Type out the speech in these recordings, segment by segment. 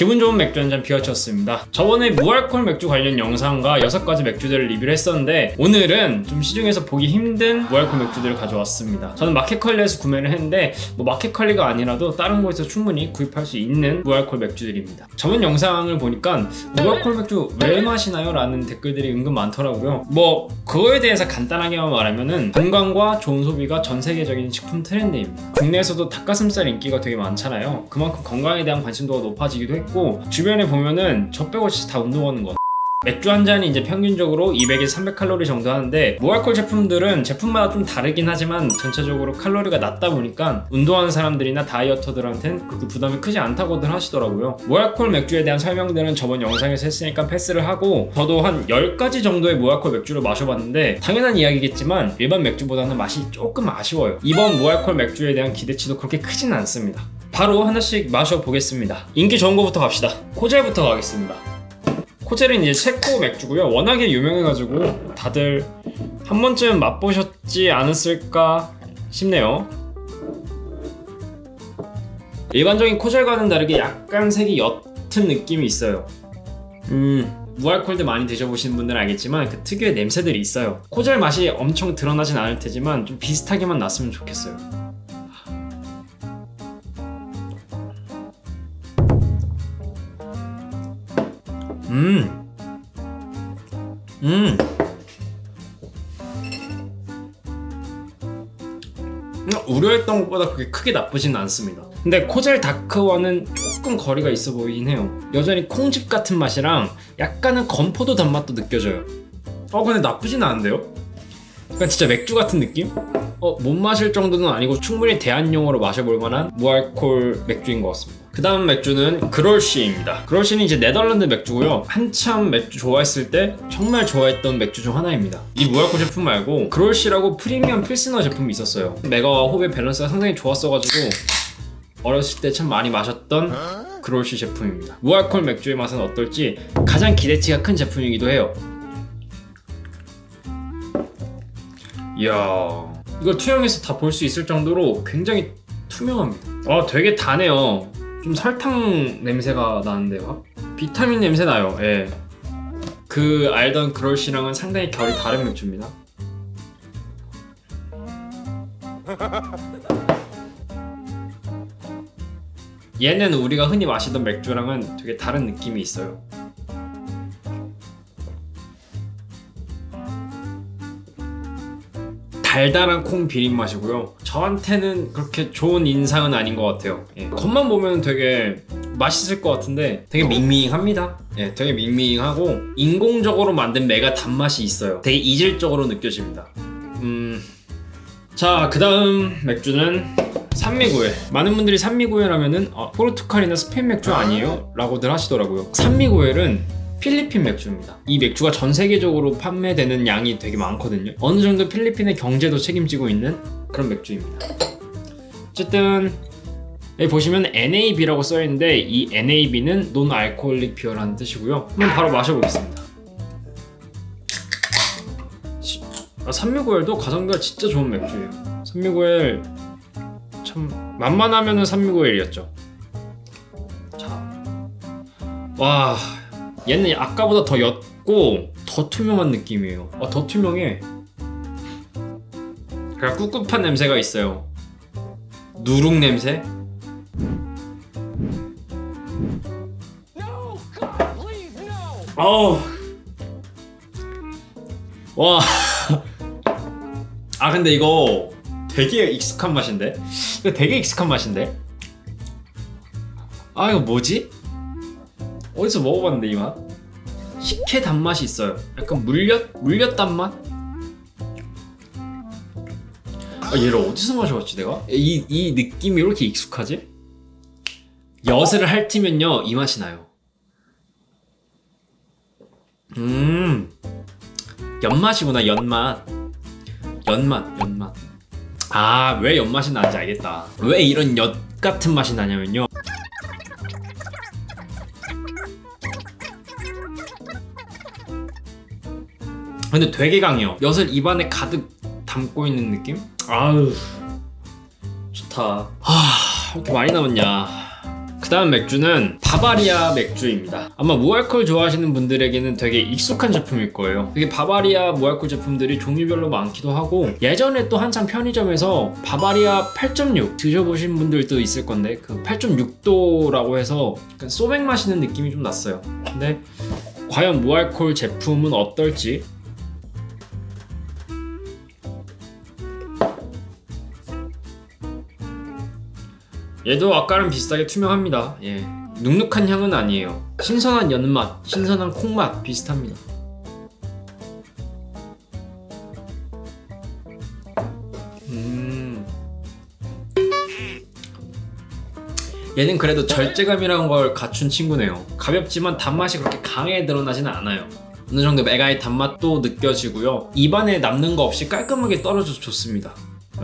기분 좋은 맥주 한 잔 비워쳤습니다. 저번에 무알콜 맥주 관련 영상과 6가지 맥주들을 리뷰를 했었는데 오늘은 좀 시중에서 보기 힘든 무알콜 맥주들을 가져왔습니다. 저는 마켓컬리에서 구매를 했는데 뭐 마켓컬리가 아니라도 다른 곳에서 충분히 구입할 수 있는 무알콜 맥주들입니다. 저번 영상을 보니까 무알콜 맥주 왜 마시나요? 라는 댓글들이 은근 많더라고요. 뭐 그거에 대해서 간단하게만 말하면은 건강과 좋은 소비가 전 세계적인 식품 트렌드입니다. 국내에서도 닭가슴살 인기가 되게 많잖아요. 그만큼 건강에 대한 관심도가 높아지기도 했고 주변에 보면은 저 빼고 진짜 다 운동하는 것 맥주 한 잔이 이제 평균적으로 200에서 300칼로리 정도 하는데 무알콜 제품들은 제품마다 좀 다르긴 하지만 전체적으로 칼로리가 낮다 보니까 운동하는 사람들이나 다이어터들한테는 그렇게 부담이 크지 않다고들 하시더라고요. 무알콜 맥주에 대한 설명들은 저번 영상에서 했으니까 패스를 하고 저도 한 10가지 정도의 무알콜 맥주를 마셔봤는데 당연한 이야기겠지만 일반 맥주보다는 맛이 조금 아쉬워요. 이번 무알콜 맥주에 대한 기대치도 그렇게 크진 않습니다 바로 하나씩 마셔보겠습니다 인기 좋은 거부터 갑시다 코젤부터 가겠습니다 코젤은 이제 체코 맥주고요. 워낙에 유명해가지고 다들 한 번쯤 맛보셨지 않았을까 싶네요. 일반적인 코젤과는 다르게 약간 색이 옅은 느낌이 있어요. 음, 무알콜드 많이 드셔보신 분들은 알겠지만 그 특유의 냄새들이 있어요. 코젤 맛이 엄청 드러나진 않을 테지만 좀 비슷하게만 났으면 좋겠어요. 음. 음. 우려했던 것보다 그게 크게 나쁘진 않습니다. 근데 코젤 다크와는 조금 거리가 있어 보이긴 해요. 여전히 콩즙 같은 맛이랑 약간은 건포도 단맛도 느껴져요. 어 근데 나쁘진 않은데요? 약간 진짜 맥주 같은 느낌? 어, 못 마실 정도는 아니고 충분히 대안용으로 마셔볼 만한 무알콜 맥주인 것 같습니다. 그 다음 맥주는 그롤시입니다. 그롤시는 이제 네덜란드 맥주고요. 한참 맥주 좋아했을 때 정말 좋아했던 맥주 중 하나입니다. 이 무알콜 제품 말고 그롤시라고 프리미엄 필스너 제품이 있었어요. 맥아와 홉의 밸런스가 상당히 좋았어가지고 어렸을 때 참 많이 마셨던 그롤시 제품입니다. 무알콜 맥주의 맛은 어떨지 가장 기대치가 큰 제품이기도 해요. 이야 이걸 투명해서 다 볼 수 있을 정도로 굉장히 투명합니다. 아 되게 다네요. 좀 설탕 냄새가 나는데요. 비타민 냄새 나요. 예. 그 알던 그럴시랑은 상당히 결이 다른 맥주입니다. 얘는 우리가 흔히 마시던 맥주랑은 되게 다른 느낌이 있어요. 달달한 콩 비린 맛이고요. 저한테는 그렇게 좋은 인상은 아닌 것 같아요. 예. 겉만 보면 되게 맛있을 것 같은데 되게 밍밍합니다. 예, 되게 밍밍하고 인공적으로 만든 메가 단맛이 있어요. 되게 이질적으로 느껴집니다. 음... 자, 그 다음 맥주는 산미구엘. 많은 분들이 산미구엘 하면은 아, 포르투갈이나 스페인 맥주 아니에요? 라고들 하시더라고요. 산미구엘은 필리핀 맥주입니다. 이 맥주가 전 세계적으로 판매되는 양이 되게 많거든요. 어느 정도 필리핀의 경제도 책임지고 있는 그런 맥주입니다. 어쨌든 여기 보시면 NAB라고 써있는데 이 NAB는 non-alcoholic beer라는 뜻이고요. 한번 바로 마셔보겠습니다. 아, 산미고엘도 가성비가 진짜 좋은 맥주예요. 산미고엘 참 만만하면은 산미고엘이었죠. 자, 와 얘는 아까보다 더 옅고 더 투명한 느낌이에요 아, 더 투명해 그냥 꿉꿉한 냄새가 있어요 누룩 냄새 어우 와. 아 근데 이거 되게 익숙한 맛인데? 되게 익숙한 맛인데? 아 이거 뭐지? 어디서 먹어봤는데 이 맛? 식혜 단맛이 있어요. 약간 물엿 물엿 단맛? 아, 얘를 어디서 마셔봤지 내가? 이, 이 느낌이 이렇게 익숙하지? 엿을 핥으면요 이 맛이 나요. 음 연맛이구나 연맛 연맛 연맛 아 왜 연맛이 나는지 알겠다 왜 이런 엿 같은 맛이 나냐면요 근데 되게 강해요 엿을 입안에 가득 담고 있는 느낌? 아우 좋다 하 이렇게 많이 남았냐 그 다음 맥주는 바바리아 맥주입니다. 아마 무알콜 좋아하시는 분들에게는 되게 익숙한 제품일 거예요. 이게 바바리아 무알콜 제품들이 종류별로 많기도 하고 예전에 또 한참 편의점에서 바바리아 8.6 드셔보신 분들도 있을 건데 그 8.6도라고 해서 소맥 마시는 느낌이 좀 났어요. 근데 과연 무알콜 제품은 어떨지 얘도 아까랑 비슷하게 투명합니다. 예. 눅눅한 향은 아니에요. 신선한 연맛, 신선한 콩맛 비슷합니다. 음. 얘는 그래도 절제감이라는 걸 갖춘 친구네요. 가볍지만 단맛이 그렇게 강하게 드러나지는 않아요. 어느 정도 메가의 단맛도 느껴지고요. 입안에 남는 거 없이 깔끔하게 떨어져서 좋습니다.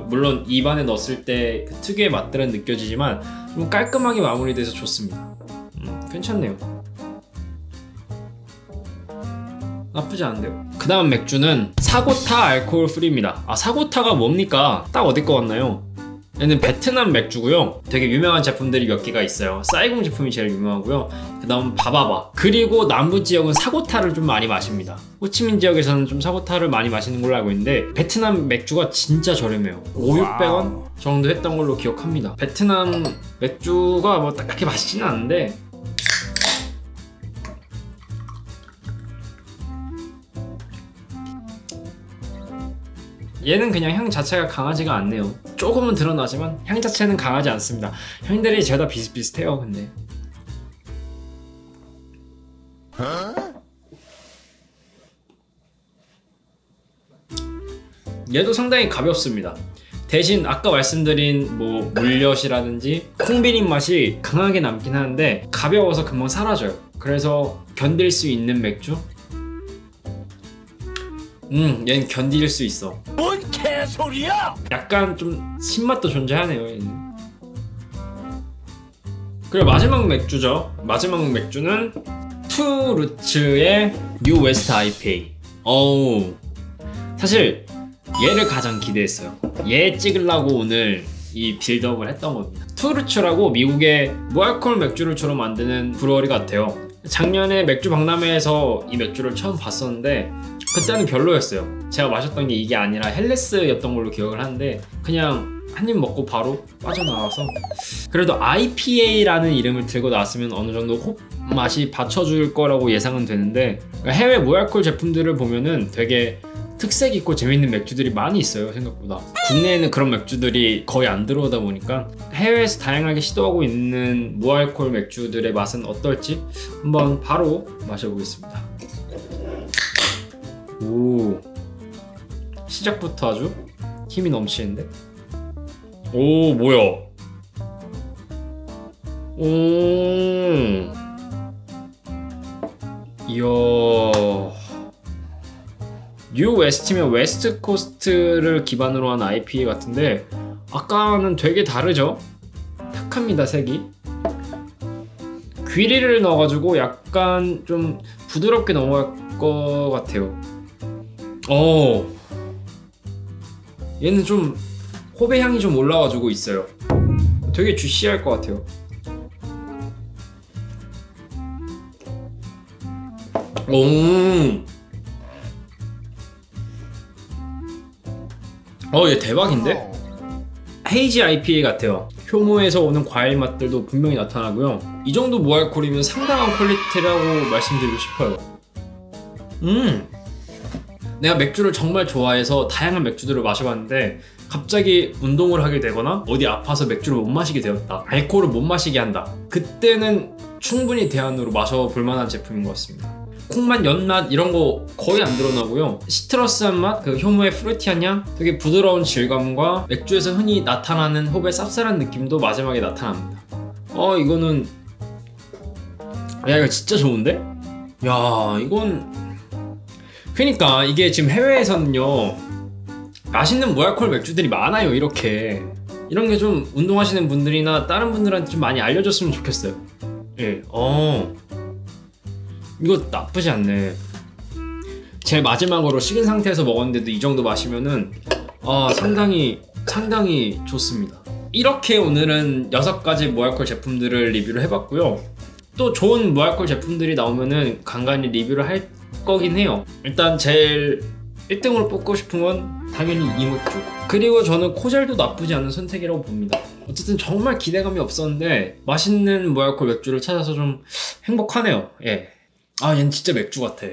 물론 입안에 넣었을 때 그 특유의 맛들은 느껴지지만 좀 깔끔하게 마무리돼서 좋습니다. 음, 괜찮네요. 나쁘지 않은데요. 그 다음 맥주는 사고타 alcohol free입니다. 아 사고타가 뭡니까? 딱 어디 거 같나요? 얘는 베트남 맥주고요. 되게 유명한 제품들이 몇 개가 있어요. 사이공 제품이 제일 유명하고요. 그 다음 바바바. 그리고 남부 지역은 사고타를 좀 많이 마십니다. 호치민 지역에서는 좀 사고타를 많이 마시는 걸로 알고 있는데 베트남 맥주가 진짜 저렴해요. 5, 600원 정도 했던 걸로 기억합니다. 베트남 맥주가 뭐 딱히 맛있지는 않은데 얘는 그냥 향 자체가 강하지가 않네요. 조금은 드러나지만 향 자체는 강하지 않습니다. 향들이 죄다 비슷비슷해요, 근데. 얘도 상당히 가볍습니다. 대신 아까 말씀드린 뭐 물엿이라든지 콩비린 맛이 강하게 남긴 하는데 가벼워서 금방 사라져요. 그래서 견딜 수 있는 맥주? 음, 얘는 견딜 수 있어. 뭔 개소리야! 약간 좀 신맛도 존재하네요. 얘는. 그리고 마지막 맥주죠. 마지막 맥주는 투루츠의 New West IPA. 어우, 사실 얘를 가장 기대했어요. 얘 찍으려고 오늘 이 빌드업을 했던 겁니다. 투루츠라고 미국의 무알콜 맥주를 주로 만드는 브루어리 같아요. 작년에 맥주 박람회에서 이 맥주를 처음 봤었는데 그때는 별로였어요. 제가 마셨던 게 이게 아니라 헬레스였던 걸로 기억을 하는데 그냥 한 입 먹고 바로 빠져나와서 그래도 IPA라는 이름을 들고 나왔으면 어느 정도 홉 맛이 받쳐줄 거라고 예상은 되는데 해외 무알콜 제품들을 보면은 되게 특색 있고 재밌는 맥주들이 많이 있어요 생각보다. 국내에는 그런 맥주들이 거의 안 들어오다 보니까 해외에서 다양하게 시도하고 있는 무알콜 맥주들의 맛은 어떨지 한번 바로 마셔보겠습니다. 오. 시작부터 아주 힘이 넘치는데? 오 뭐야? 오. 이야 New West면 West Coast를 기반으로 한 IPA 같은데 아까는 되게 다르죠? 탁합니다 색이. 귀리를 넣어가지고 약간 좀 부드럽게 넘어갈 것 같아요. 어. 얘는 좀 호배 향이 좀 올라와주고 있어요. 되게 주시할 것 같아요. 오 어, 얘 대박인데? 헤이지 IPA 같아요. 효모에서 오는 과일 맛들도 분명히 나타나고요. 이 정도 무알콜이면 상당한 퀄리티라고 말씀드리고 싶어요. 음, 내가 맥주를 정말 좋아해서 다양한 맥주들을 마셔봤는데 갑자기 운동을 하게 되거나 어디 아파서 맥주를 못 마시게 되었다. 알코올을 못 마시게 한다. 그때는 충분히 대안으로 마셔볼 만한 제품인 것 같습니다. 콩맛, 연맛 이런 거 거의 안 드러나고요. 시트러스한 맛, 그 효모의 프루티한 향, 되게 부드러운 질감과 맥주에서 흔히 나타나는 호의 쌉쌀한 느낌도 마지막에 나타납니다. 어 이거는 야 이거 진짜 좋은데? 야 이건 그러니까 이게 지금 해외에서는요 맛있는 무알콜 맥주들이 많아요 이렇게 이런 게 좀 운동하시는 분들이나 다른 분들한테 좀 많이 알려줬으면 좋겠어요. 예, 어. 이거 나쁘지 않네. 제일 마지막으로 식은 상태에서 먹었는데도 이 정도 마시면은 아 상당히 상당히 좋습니다. 이렇게 오늘은 6가지 무알콜 제품들을 리뷰를 해봤고요. 또 좋은 무알콜 제품들이 나오면은 간간히 리뷰를 할 거긴 해요. 일단 제일 1등으로 뽑고 싶은 건 당연히 이모쭈. 그리고 저는 코젤도 나쁘지 않은 선택이라고 봅니다. 어쨌든 정말 기대감이 없었는데 맛있는 무알콜 맥주를 찾아서 좀 행복하네요. 예. 아, 얘는 진짜 맥주 같아.